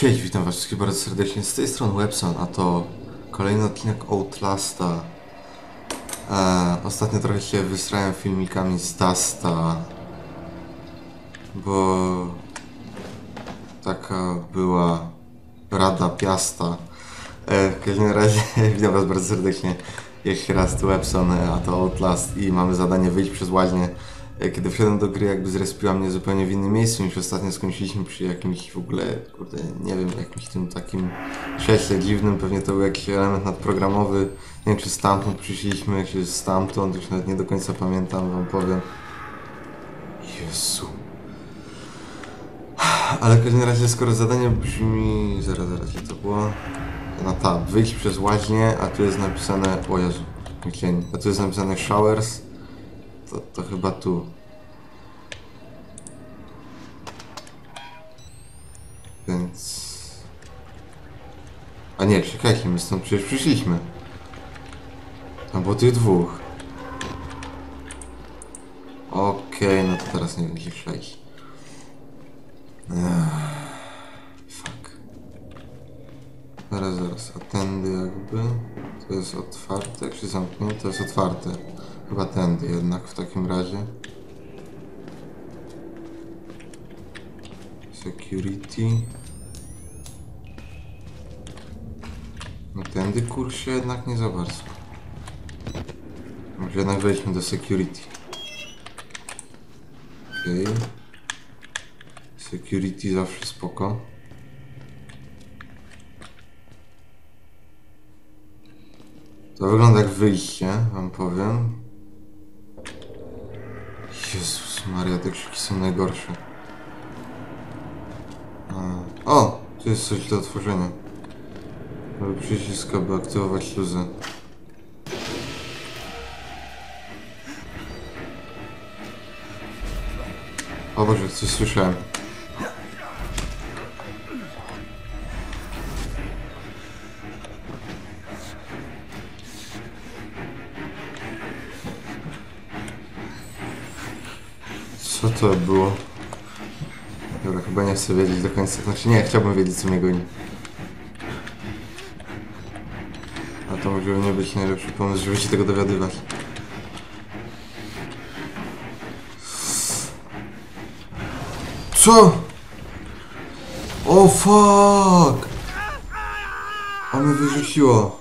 Cześć, witam was wszystkich bardzo serdecznie. Z tej strony Webson, a to kolejny odcinek Outlasta. E, ostatnio trochę się wysrałem filmikami z Dasta, bo taka była Rada Piasta. E, w każdym razie witam was bardzo serdecznie. Jeszcze raz tu Webson, e, a to Outlast i mamy zadanie wyjść przez łaźnię. Kiedy wszedłem do gry, jakby zrespiła mnie zupełnie w innym miejscu niż ostatnio skończyliśmy przy jakimś w ogóle, kurde, nie wiem, jakimś tym takim krześle dziwnym, pewnie to był jakiś element nadprogramowy. Nie wiem, czy stamtąd przyszliśmy, czy stamtąd, już nawet nie do końca pamiętam, wam powiem. Jezu. Ale w każdym razie, skoro zadanie brzmi... Zaraz, zaraz, gdzie to było? No tak, wyjść przez łaźnię, a tu jest napisane... O Jezu. A tu jest napisane showers. To, to chyba tu. Więc... A nie, czekajcie, my stąd przecież przyszliśmy. A bo tych dwóch. Okej, no to teraz nie będzie przejść. Fuck. Zaraz, zaraz, a tędy jakby... To jest otwarte, czy zamknięte? To jest otwarte. Chyba tędy jednak w takim razie. Security. No tędy kursie jednak nie za bardzo. Może jednak wejdźmy do security. Okej. Okay. Security zawsze spoko. To wygląda jak wyjście, wam powiem. Jezus Maria, te krzyki są najgorsze. O! Tu jest coś do otworzenia. Aby przycisk, aby aktywować śluzę. O Boże, coś słyszałem. Co to było? Dobra, chyba nie chcę wiedzieć do końca. Znaczy nie, chciałbym wiedzieć co mnie goni. A to może nie być najlepszy pomysł, żeby się tego dowiadywać. Co? O fuck! A mnie wyrzuciło.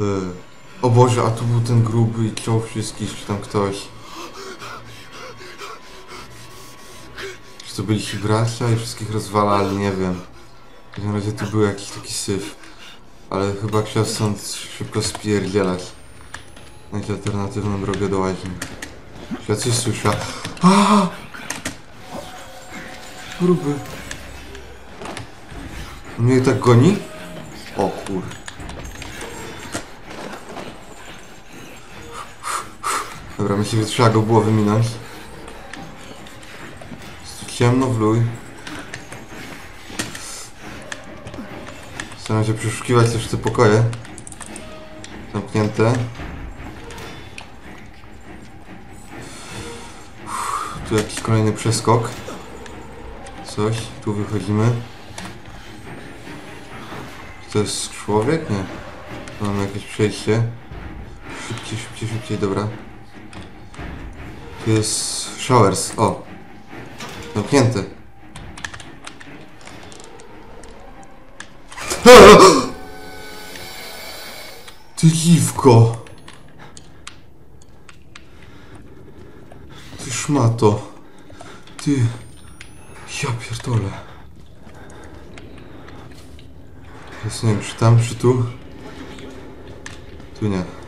Eee. O Boże, a tu był ten gruby i ciął wszystkich, czy tam ktoś. Czy to byli ci bracia i wszystkich rozwalali, nie wiem. W każdym razie tu był jakiś taki syf. Ale chyba chciał stąd szybko spierdzielać. Znaleźć alternatywną drogę do łaźni. Ja coś słyszę? A! Gruby. Mnie tak goni? O kur... Dobra, myślę, że trzeba go było wyminąć. Jest tu ciemno w luj. Staram się przeszukiwać też te pokoje. Zamknięte. Uff, Tu jakiś kolejny przeskok. Coś, tu wychodzimy. Czy to jest człowiek? Nie. Mamy jakieś przejście. Szybciej, szybciej, szybciej, dobra. Jest showers. O. Zamknięty. Ty dziwko. Ty szmato. Ty. Ja pierdolę. Jest nie wiem, czy tam, czy tu? Tu nie.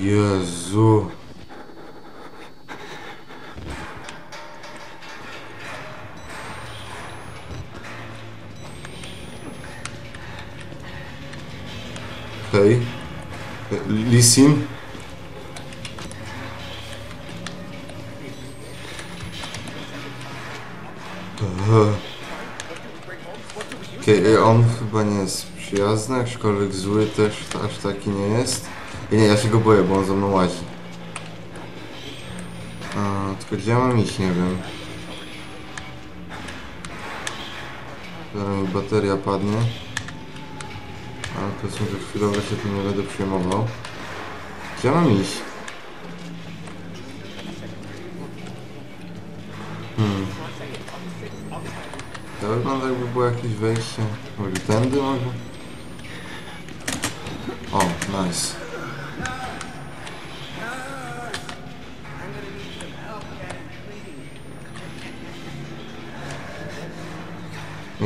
Jezu. Hej. Lisim. Okay, on chyba nie jest przyjazny, aczkolwiek zły też aż taki nie jest. Nie, ja się go boję, bo on za mną łazi. A, tylko gdzie ja mam iść, nie wiem. Zaraz mi bateria padnie. Ale powiedzmy, że chwilowo się tym nie będę przejmował. Gdzie ja mam iść? Hmm. To wygląda jakby było jakieś wejście. Może tędy może? O, nice.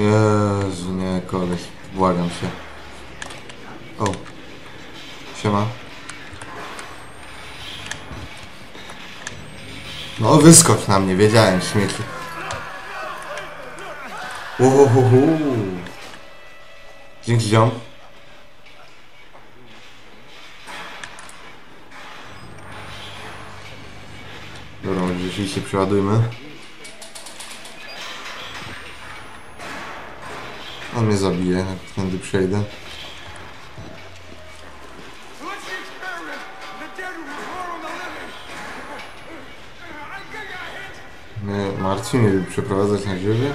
Jezu, nie, koleś. Błagam się. O. Siema. No, wyskocz na mnie, wiedziałem, śmieci. Uhuhu. Dzięki, ziom. Dobra, rzeczywiście przeładujmy. On mnie zabije, jak tędy przejdę. Nie, martwi mnie, by przeprowadzać na ziemię.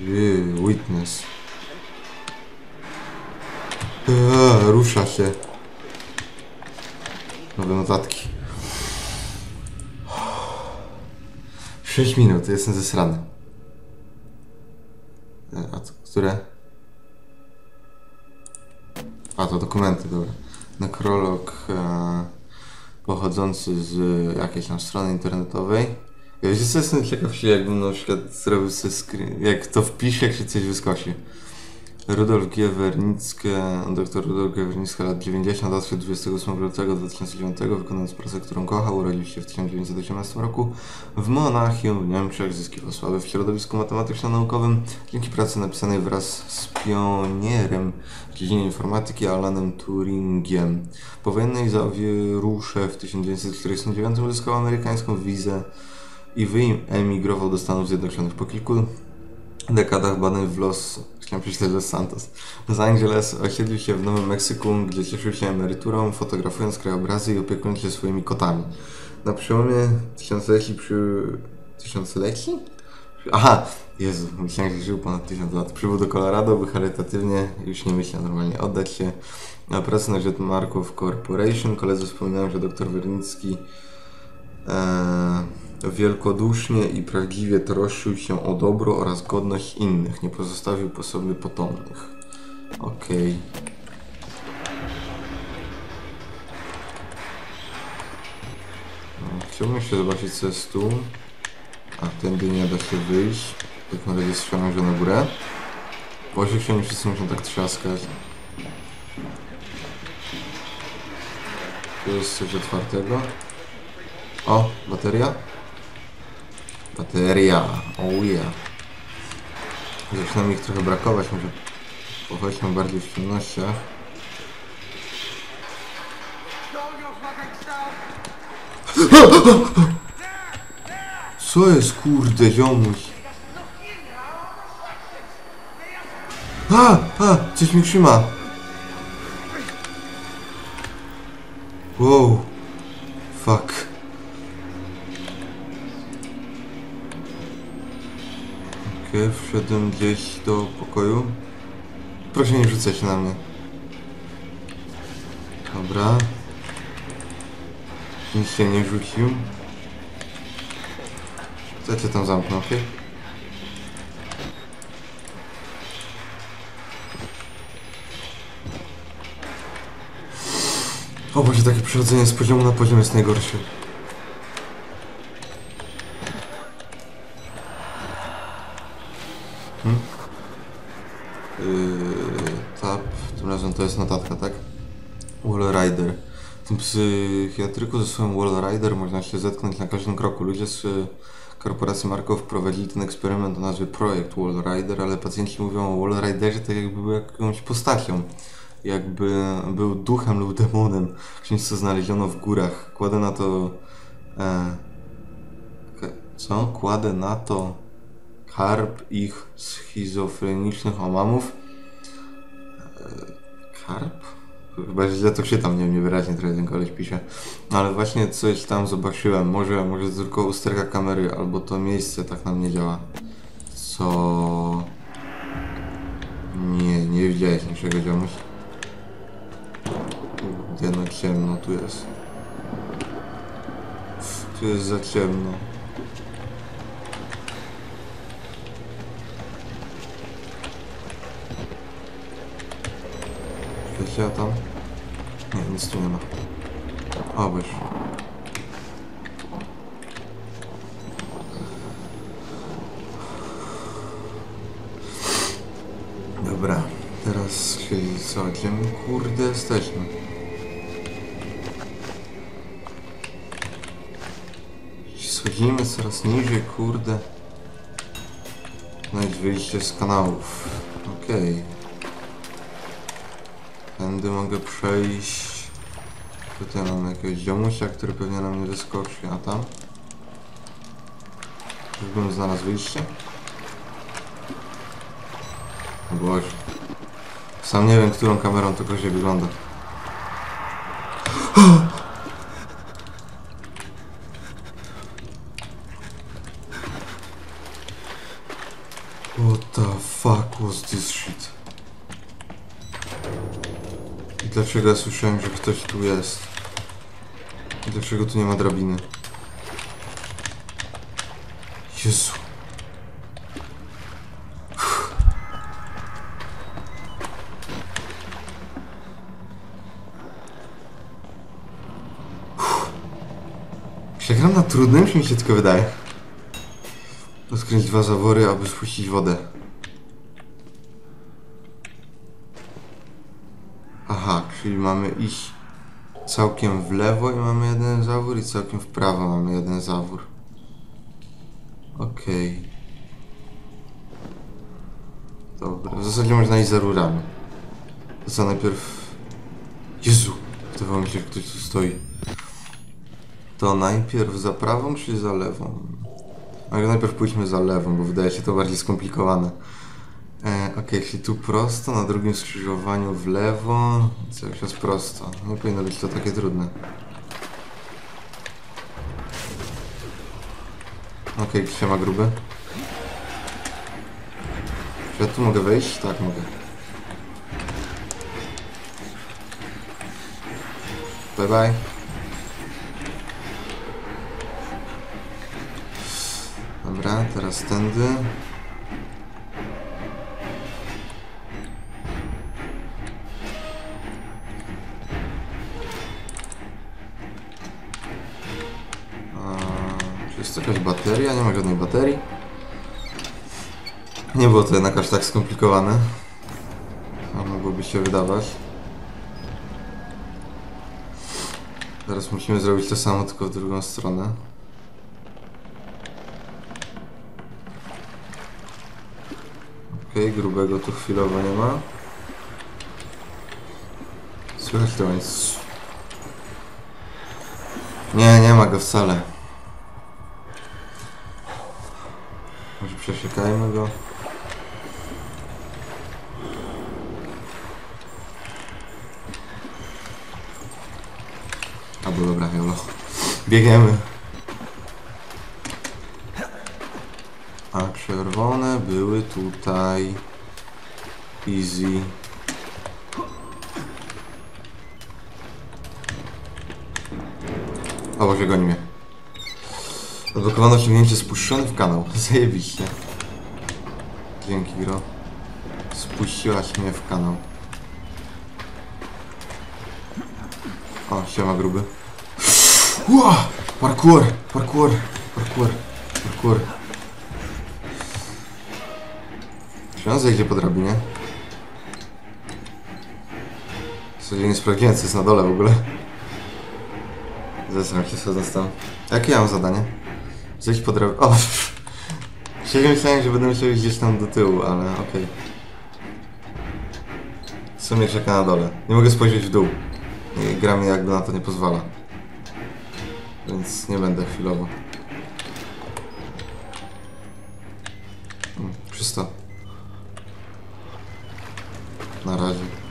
Yy, witness. Eee, rusza się. Nowe notatki. 6 minut, jestem zesrany. E, A które? A, to dokumenty, dobra. Nekrolog e, pochodzący z jakiejś tam strony internetowej. Ja wiecie co, jestem ciekaw jakbym na przykład zrobił sobie screen, jak to wpiszę, jak się coś wyskoczy. Rudolf G. Wernicke, dr Rudolf G. Lat 90, odszedł 28 lutego 2009, wykonując pracę, którą kochał, urodził się w 1918 roku w Monachium w Niemczech, zyskiwał sławę w środowisku matematyczno-naukowym dzięki pracy napisanej wraz z pionierem w dziedzinie informatyki Alanem Turingiem. Po wojennej zawierusze w 1949 uzyskał amerykańską wizę i wyemigrował do Stanów Zjednoczonych. Po kilku dekadach badań w Los, chciałem przeczytać Los Santos, Los Angeles osiedlił się w Nowym Meksyku, gdzie cieszył się emeryturą, fotografując krajobrazy i opiekując się swoimi kotami. Na przełomie tysiącleci przy... tysiącleci? Aha, Jezu, myślałem, że żył ponad tysiąc lat. Przybył do Colorado, by charytatywnie, już nie myślę normalnie, oddać się na pracę na rzecz Marków Corporation. Koledzy wspominają, że dr Wernicki wielkodusznie i prawdziwie troszczył się o dobro oraz godność innych. Nie pozostawił po sobie potomnych. Okej. No, Chciałbym jeszcze zobaczyć co jest tu. A tędy nie da się wyjść. Tak na razie strzelam, że na górę. Boże, się nie wszyscy muszą tak trzaskać. Tu jest coś otwartego. O, bateria? Bateria, oh yeah. Zaczyna mi ich trochę brakować, może pochodźmy bardziej w ciemnościach. Co jest kurde, ziomuś? A, a, coś mi trzyma. Wow. Fuck. Okej, wszedłem gdzieś do pokoju. Proszę nie rzucać na mnie. Dobra. Nic się nie rzucił. Co tam zamknął, okej? O Boże, takie przechodzenie z poziomu na poziom jest najgorsze. Hmm? Yy, tab, tym razem to jest notatka, tak? Wall Rider. W tym psychiatryku ze swoim Wall Rider można się zetknąć na każdym kroku. Ludzie z y, korporacji Markow wprowadzili ten eksperyment o nazwie Projekt Wall Rider, ale pacjenci mówią o Wall Riderze tak jakby był jakąś postacią. Jakby był duchem lub demonem, czymś co znaleziono w górach. Kładę na to... E, co? Kładę na to Karp ich schizofrenicznych omamów. E, Karp? Chyba źle to czytam, nie wiem, niewyraźnie trochę ten koleś pisze. No ale właśnie coś tam zobaczyłem. Może, może tylko usterka kamery, albo to miejsce tak na mnie działa. Co... Nie, nie widziałeś niczego, ziomuś. Kurde, no ciemno tu jest. Tu jest za ciemno. Wiecie, a tam? Nie, nic tu nie ma. Dobra, teraz czyli co, gdzie my kurde jesteśmy? Schodzimy coraz niżej, kurde. Znajdź wyjście z kanałów. Okej. Tędy mogę przejść. Tutaj mam jakiegoś ziomusia, który pewnie na mnie wyskoczy, a tam? Już bym znalazł wyjście? O Boże. Sam nie wiem, którą kamerą to gorzej wygląda. What the fuck was this shit? I dlaczego ja słyszałem, że ktoś tu jest? Dlaczego tu nie ma drabiny? Jezu. Gram na trudnym, czy mi się tylko wydaje? Odkręcić dwa zawory, aby spuścić wodę. Czyli mamy iść całkiem w lewo i mamy jeden zawór i całkiem w prawo mamy jeden zawór. Okej. Dobra, w zasadzie można iść za rurami. To co najpierw... Jezu! Wydawało mi się, że ktoś tu stoi. To najpierw za prawą czy za lewą? Ale najpierw pójdźmy za lewą, bo wydaje się to bardziej skomplikowane. E, ok, jeśli tu prosto, na drugim skrzyżowaniu w lewo, cały czas prosto. Nie powinno być to takie trudne. Ok, czy ma gruby? Czy ja tu mogę wejść? Tak, mogę. Bye bye. Dobra, teraz tędy. Jest jakaś bateria? Nie ma żadnej baterii. Nie było to jednak aż tak skomplikowane. A mogłoby się wydawać. Teraz musimy zrobić to samo, tylko w drugą stronę. Okej, grubego tu chwilowo nie ma. Słychać to jest. Nie, nie ma go wcale. Przesiekajmy go. Albo dobra, jolo. Biegniemy. A czerwone były tutaj. Easy. O Boże, goni mnie. Odblokowano osiągnięcie spuszczony w kanał. Zajebiście. Dzięki, Gro. Spuściłaś mnie w kanał. O, siema gruby. Ła! Parkour! Parkour! Parkour! Parkour! Czy on zejdzie po drabinie? Zasadzie nie sprawdziłem, co jest na dole w ogóle. Zastanawiam się, co tam. Jakie ja mam zadanie? Coś podrobię. O! Siebie myślałem, że będę musiał iść gdzieś tam do tyłu, ale okej. Okay. W sumie czeka na dole. Nie mogę spojrzeć w dół. I gra mi jakby na to nie pozwala. Więc nie będę chwilowo. Hmm, czysto. Na razie.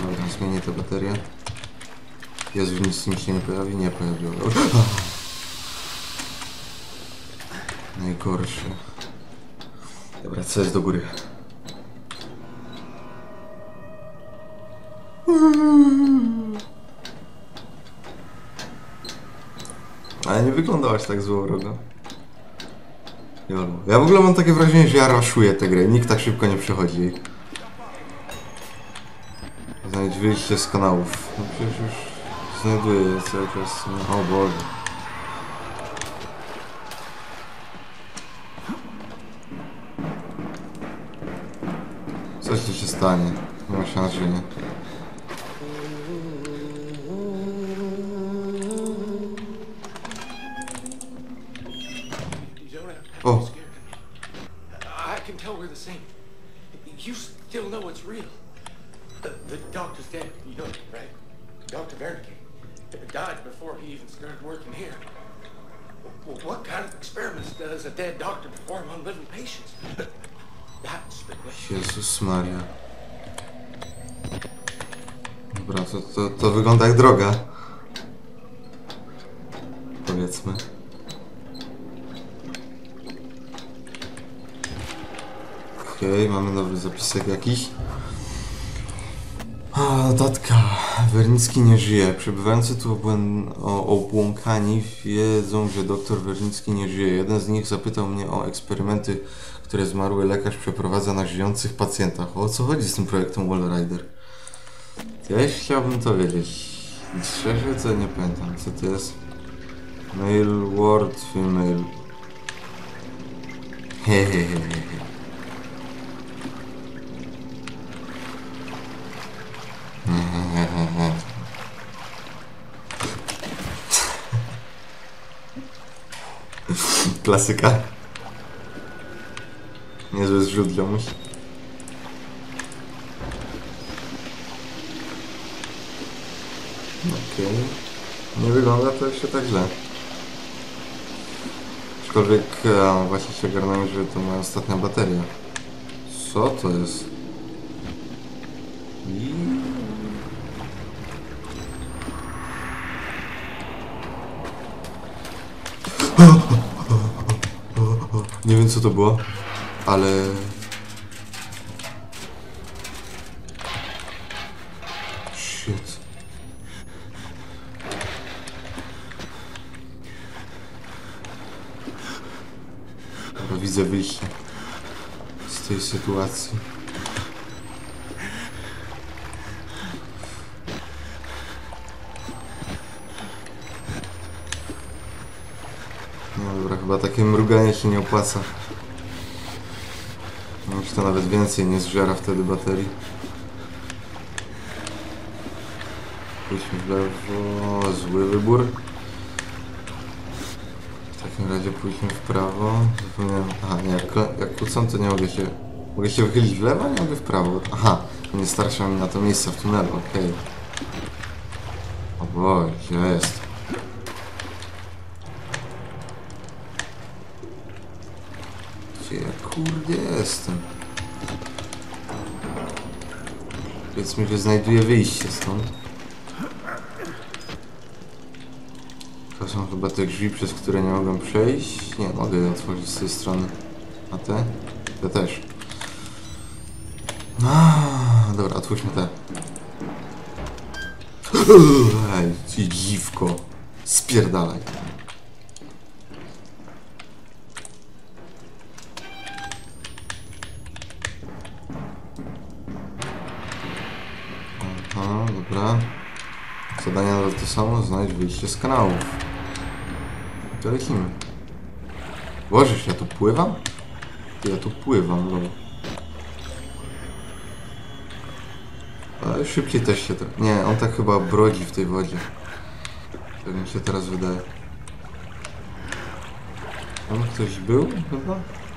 Dobra, zmienię tę baterię. Jezu, nic, nic się nie pojawi? Nie pojawiło. Najgorsze. Dobra, co jest do góry? Ale nie wyglądałaś tak złowrogo. Ja w ogóle mam takie wrażenie, że ja raszuję tę grę. Nikt tak szybko nie przechodzi wyjście z kanałów. No przecież już znajduję je cały czas. No, o Boże. Coś tu się stanie. Nie ma szans, że nie. You don't have to Oh. be scared. I can tell we're the same. You still know it's real. The, doctor's dead. You know right? Dr. Wernicke died before he even started working here. Well, what kind of experiments does a dead doctor perform on living patients? That's the question. Maria. Dobra, to, to, to wygląda jak droga. Powiedzmy. Okej, mamy nowy zapisek jakiś. A, notatka. Wernicki nie żyje. Przebywający tu obłę- o- obłąkani wiedzą, że doktor Wernicki nie żyje. Jeden z nich zapytał mnie o eksperymenty, które zmarły lekarz przeprowadza na żyjących pacjentach. O co chodzi z tym projektem Wall Rider? Ja chciałbym to wiedzieć. Szczerze, co nie pamiętam. Co to jest? Mail, word, female. Hehehehe. Klasyka. Niezły zrzut ziomuś. Okej. Nie wygląda to jeszcze tak źle. Aczkolwiek a, właśnie się ogarnąłem, że to moja ostatnia bateria. Co to jest? I... Nie wiem co to było, ale... Shit. Dobra, widzę wyjście z tej sytuacji. No dobra, chyba takie mruganie się nie opłaca. Już to nawet więcej nie zżera wtedy baterii. Pójdźmy w lewo, zły wybór. W takim razie pójdźmy w prawo. Zapomniałem. Aha, nie, jak, jak kłócą to nie mogę się... Mogę się wychylić w lewo, nie mogę w prawo. Aha, nie starcza mi na to miejsca w tunelu, okej. O boj, gdzie kurde jestem? Powiedz mi, że znajduję wyjście stąd. To są chyba te drzwi, przez które nie mogłem przejść. Nie, mogę otworzyć z tej strony. A te? Te też. A, dobra, otwórzmy te. Ej, dziwko. Spierdalaj. Aha, dobra. Zadania nadal to samo, znajdź wyjście z kanałów. To lecimy. Bożeż, ja tu pływam? Ja tu pływam, no. Ale szybciej też się to... Nie, on tak chyba brodzi w tej wodzie. Tak mi się teraz wydaje. Tam ktoś był chyba?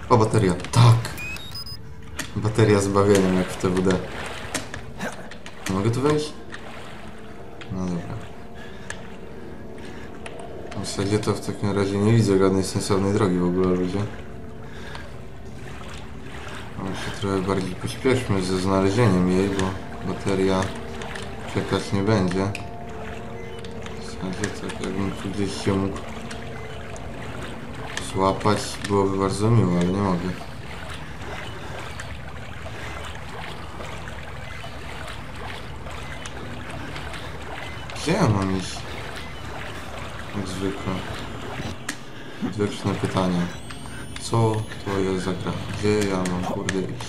O, bateria. Tak! Bateria z jak w TWD. Mogę tu wejść? No dobra. W zasadzie to w takim razie nie widzę żadnej sensownej drogi w ogóle, ludzie. Ale się trochę bardziej pośpieszmy ze znalezieniem jej, bo bateria czekać nie będzie. W zasadzie tak jakbym tu gdzieś się mógł złapać, byłoby bardzo miło, ale nie mogę. Gdzie ja mam iść? Jak zwykle. Wieczne pytanie. Co to jest za gra? Gdzie ja mam kurde iść?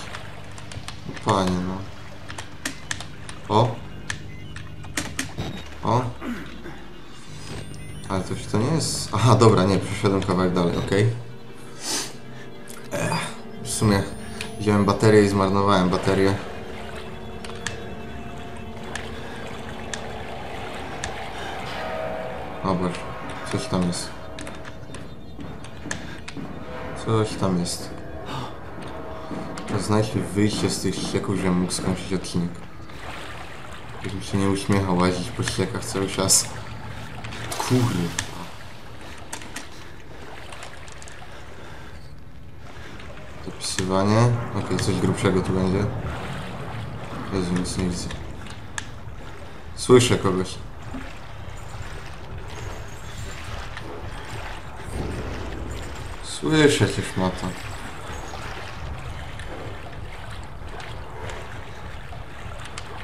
No Panie no. O! O! Ale to czy to nie jest... Aha, dobra, nie, przeszedłem kawałek dalej, okej. Ech, W sumie wziąłem baterię i zmarnowałem baterię. Zobacz, coś tam jest. Coś tam jest. Znajdźmy wyjście z tych ścieków, żebym mógł skończyć odcinek. Żebym się nie uśmiechał łazić po ściekach cały czas. Kurde. Dopisywanie. Okej, coś grubszego tu będzie. Jezu, nic nie widzę. Słyszę kogoś. Słyszę cię, szmata.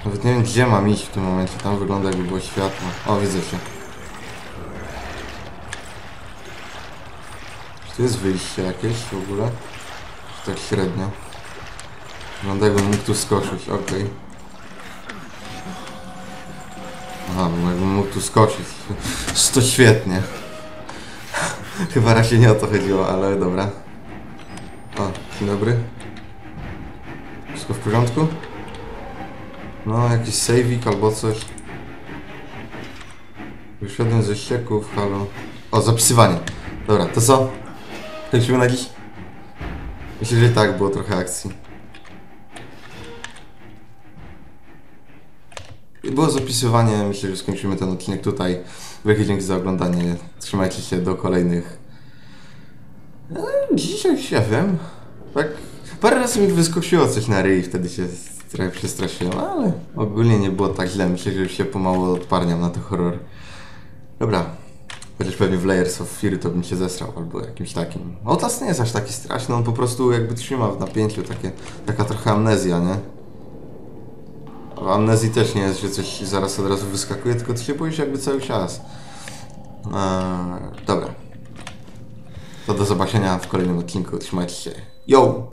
Nawet nie wiem, gdzie mam iść w tym momencie. Tam wygląda, jakby było światło. O, widzę cię. Czy tu jest wyjście jakieś w ogóle? Czy tak średnio? Wygląda, jakbym mógł tu skoczyć. Okej. Aha, bo jakbym mógł tu skoczyć. To świetnie. Chyba raczej nie o to chodziło, ale dobra. O, dzień dobry. Wszystko w porządku? No, jakiś saveik albo coś. Wyszedłem ze ścieków, halo. O, zapisywanie. Dobra, to co? Kończymy na dziś? Myślę, że tak, było trochę akcji. Było zapisywanie, myślę, że skończymy ten odcinek tutaj. Wielkie dzięki za oglądanie. Trzymajcie się do kolejnych. E, Dzisiaj ja wiem. Tak. Parę razy mi wyskoczyło coś na ryj, wtedy się trochę przestraszyłem, ale ogólnie nie było tak źle. Myślę, że już się pomału odparniam na te horrory. Dobra. Chociaż pewnie w Layers of Fear to bym się zesrał, albo jakimś takim. Outlast nie jest aż taki straszny, on po prostu jakby trzyma w napięciu, takie, taka trochę amnezja, nie? W amnezji też nie jest, że coś zaraz od razu wyskakuje, tylko ty się boisz jakby cały czas. Eee, dobra. To do zobaczenia w kolejnym odcinku. Trzymajcie się. Yo!